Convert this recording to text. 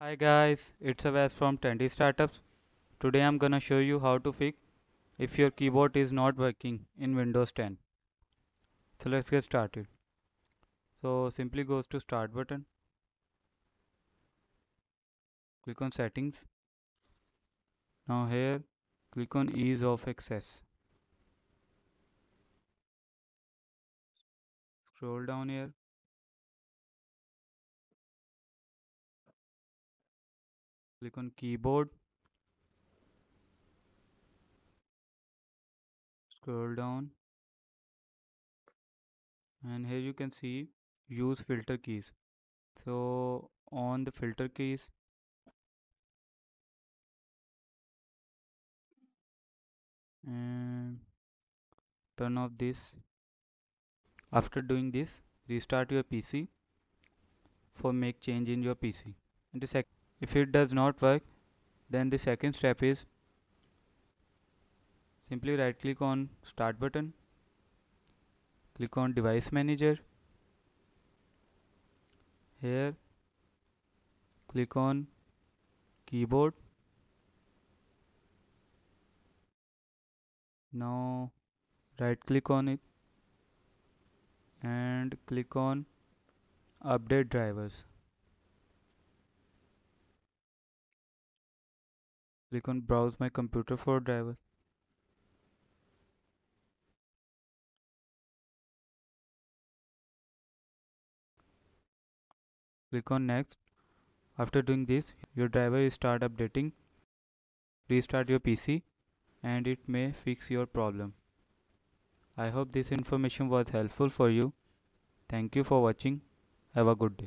Hi guys, it's Avas from Trendy Startups. Today I'm gonna show you how to fix if your keyboard is not working in Windows 10. So let's get started. So simply goes to start button. Click on settings. Now here click on ease of access. Scroll down here. Click on keyboard. Scroll down. And here you can see use filter keys. So on the filter keys and turn off this after doing this restart your PC for make change in your PC and the sec if it does not work then the second step is simply right click on start button click on device manager. Here click on keyboard. Now right click on it and click on update drivers click on browse my computer for driver click on next after doing this your driver will start updating restart your PC and it may fix your problem I hope this information was helpful for you. Thank you for watching. Have a good day.